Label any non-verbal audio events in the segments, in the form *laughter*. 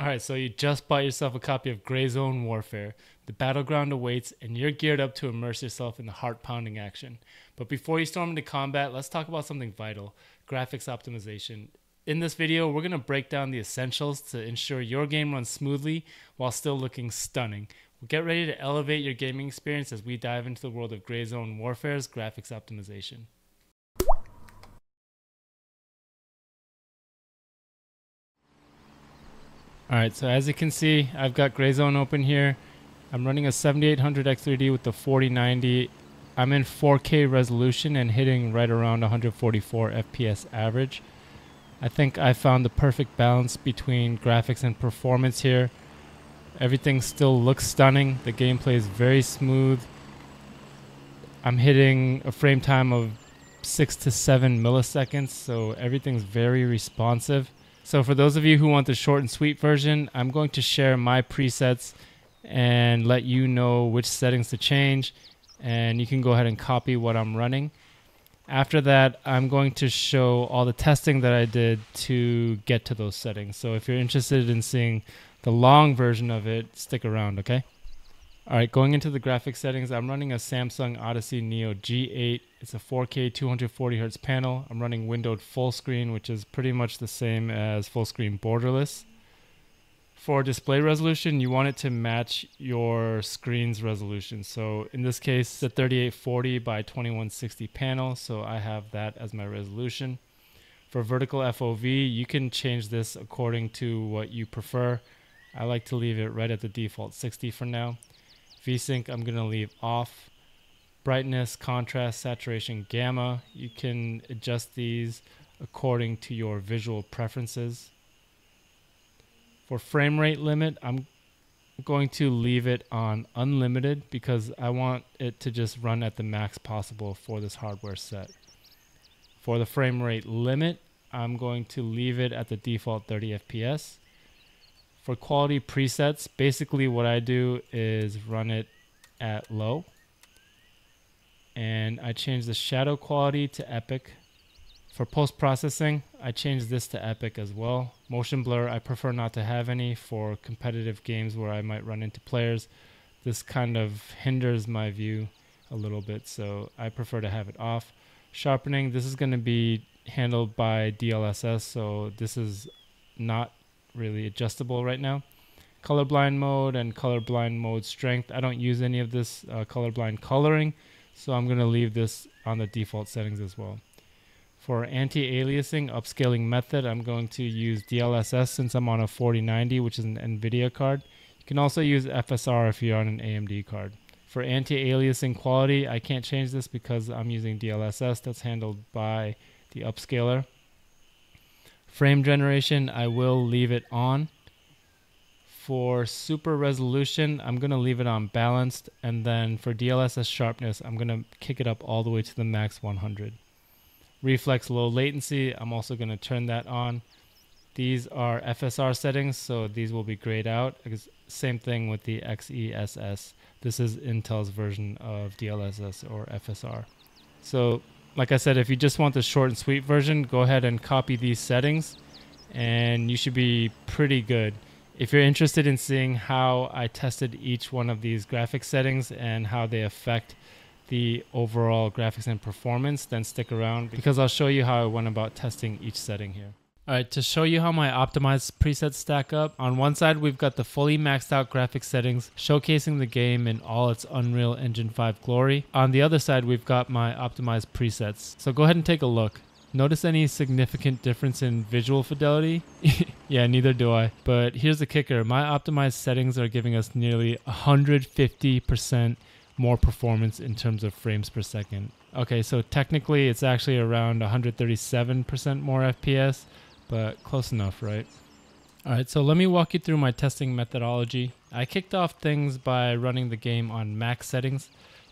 All right, so you just bought yourself a copy of Gray Zone Warfare. The battleground awaits, and you're geared up to immerse yourself in the heart pounding action. But before you storm into combat, let's talk about something vital graphics optimization. In this video, we're going to break down the essentials to ensure your game runs smoothly while still looking stunning. Get ready to elevate your gaming experience as we dive into the world of Gray Zone Warfare's graphics optimization. Alright, so as you can see, I've got Gray Zone open here. I'm running a 7800 X3D with the 4090. I'm in 4K resolution and hitting right around 144 FPS average. I think I found the perfect balance between graphics and performance here. Everything still looks stunning. The gameplay is very smooth. I'm hitting a frame time of 6 to 7 milliseconds, so everything's very responsive. So for those of you who want the short and sweet version, I'm going to share my presets and let you know which settings to change and you can go ahead and copy what I'm running. After that, I'm going to show all the testing that I did to get to those settings. So if you're interested in seeing the long version of it, stick around, okay? All right, going into the graphics settings, I'm running a Samsung Odyssey Neo G8. It's a 4K 240 hertz panel. I'm running windowed full screen, which is pretty much the same as full screen borderless. For display resolution, you want it to match your screen's resolution. So in this case, it's a 3840 by 2160 panel, so I have that as my resolution. For vertical FOV, you can change this according to what you prefer. I like to leave it right at the default 60 for now. VSync I'm going to leave off. Brightness, contrast, saturation, gamma. You can adjust these according to your visual preferences. For frame rate limit, I'm going to leave it on unlimited because I want it to just run at the max possible for this hardware set. For the frame rate limit, I'm going to leave it at the default 30 FPS. For quality presets, basically what I do is run it at low. And I change the shadow quality to epic. For post-processing, I change this to epic as well. Motion blur, I prefer not to have any for competitive games where I might run into players. This kind of hinders my view a little bit, so I prefer to have it off. Sharpening, this is going to be handled by DLSS, so this is not really adjustable right now. Colorblind mode and colorblind mode strength. I don't use any of this uh, colorblind coloring, so I'm going to leave this on the default settings as well. For anti-aliasing upscaling method, I'm going to use DLSS since I'm on a 4090, which is an NVIDIA card. You can also use FSR if you're on an AMD card. For anti-aliasing quality, I can't change this because I'm using DLSS. That's handled by the upscaler. Frame generation, I will leave it on. For super resolution, I'm going to leave it on balanced. And then for DLSS sharpness, I'm going to kick it up all the way to the max 100. Reflex low latency, I'm also going to turn that on. These are FSR settings, so these will be grayed out. Same thing with the XESS. This is Intel's version of DLSS or FSR. So like I said, if you just want the short and sweet version, go ahead and copy these settings and you should be pretty good. If you're interested in seeing how I tested each one of these graphics settings and how they affect the overall graphics and performance, then stick around because I'll show you how I went about testing each setting here. All right, to show you how my optimized presets stack up, on one side we've got the fully maxed out graphics settings showcasing the game in all its Unreal Engine 5 glory. On the other side we've got my optimized presets. So go ahead and take a look. Notice any significant difference in visual fidelity? *laughs* yeah, neither do I. But here's the kicker. My optimized settings are giving us nearly 150% more performance in terms of frames per second. Okay, so technically it's actually around 137% more FPS, but close enough, right? All right, so let me walk you through my testing methodology. I kicked off things by running the game on max settings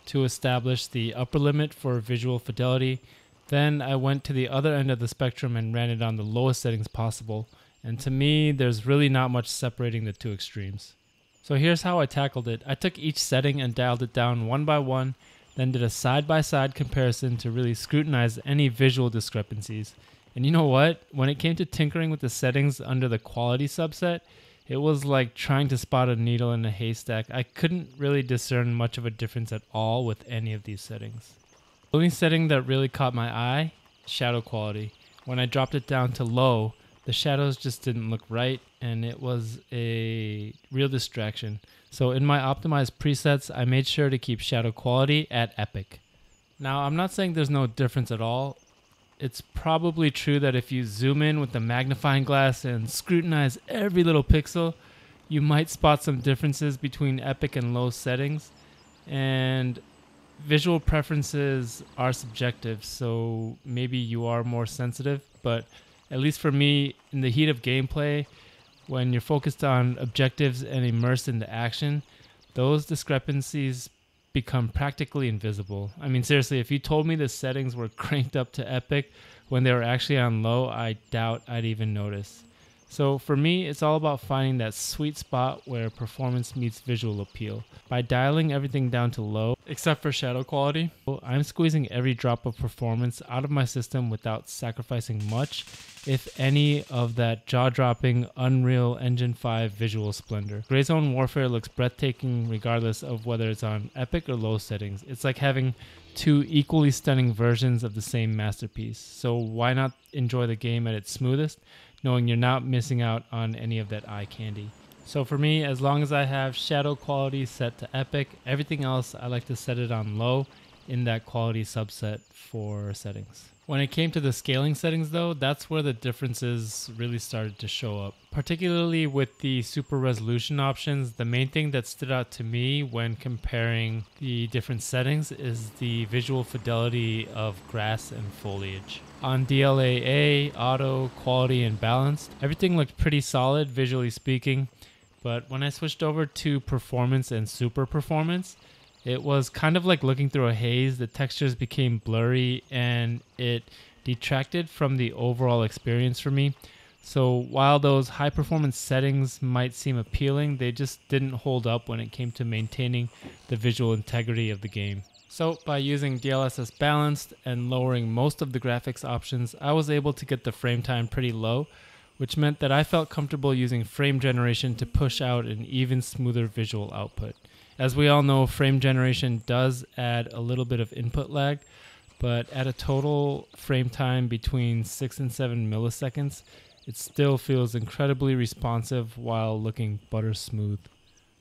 to establish the upper limit for visual fidelity. Then I went to the other end of the spectrum and ran it on the lowest settings possible. And to me, there's really not much separating the two extremes. So here's how I tackled it. I took each setting and dialed it down one by one, then did a side by side comparison to really scrutinize any visual discrepancies. And you know what? When it came to tinkering with the settings under the quality subset, It was like trying to spot a needle in a haystack. I couldn't really discern much of a difference at all with any of these settings. The only setting that really caught my eye, shadow quality. When I dropped it down to low, the shadows just didn't look right and it was a real distraction. So in my optimized presets, I made sure to keep shadow quality at epic. Now, I'm not saying there's no difference at all. It's probably true that if you zoom in with the magnifying glass and scrutinize every little pixel, you might spot some differences between epic and low settings. And visual preferences are subjective, so maybe you are more sensitive, but at least for me, in the heat of gameplay, when you're focused on objectives and immersed in the action, those discrepancies become practically invisible. I mean, seriously, if you told me the settings were *laughs* cranked up to epic when they were actually on low, I doubt I'd even notice. So for me, it's all about finding that sweet spot where performance meets visual appeal. By dialing everything down to low, except for shadow quality, I'm squeezing every drop of performance out of my system without sacrificing much, if any, of that jaw-dropping Unreal Engine 5 visual splendor. Grayzone Warfare looks breathtaking regardless of whether it's on epic or low settings. It's like having two equally stunning versions of the same masterpiece. So why not enjoy the game at its smoothest? Knowing you're not missing out on any of that eye candy. So for me, as long as I have shadow quality set to epic, everything else I like to set it on low in that quality subset for settings. When it came to the scaling settings though, that's where the differences really started to show up. Particularly with the super resolution options, the main thing that stood out to me when comparing the different settings is the visual fidelity of grass and foliage. On DLAA, auto, quality, and balanced, everything looked pretty solid visually speaking, but when I switched over to performance and super performance, it was kind of like looking through a haze. The textures became blurry and it detracted from the overall experience for me. So while those high performance settings might seem appealing, they just didn't hold up when it came to maintaining the visual integrity of the game. So by using DLSS balanced and lowering most of the graphics options, I was able to get the frame time pretty low, which meant that I felt comfortable using frame generation to push out an even smoother visual output. As we all know, frame generation does add a little bit of input lag, but at a total frame time between 6 and 7 milliseconds, it still feels incredibly responsive while looking butter smooth.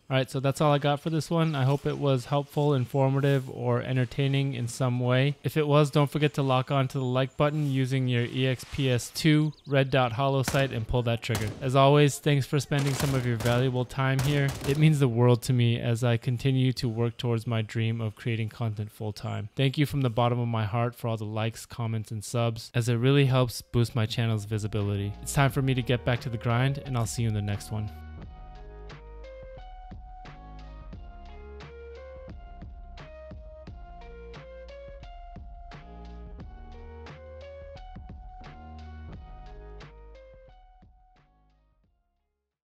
All right, so that's all I got for this one. I hope it was helpful, informative, or entertaining in some way. If it was, don't forget to lock on to the like button using your EXPS2 red dot hollow sight and pull that trigger. As always, thanks for spending some of your valuable time here. It means the world to me as I continue to work towards my dream of creating content full time. Thank you from the bottom of my heart for all the likes, comments, and subs, as it really helps boost my channel's visibility. It's time for me to get back to the grind, and I'll see you in the next one.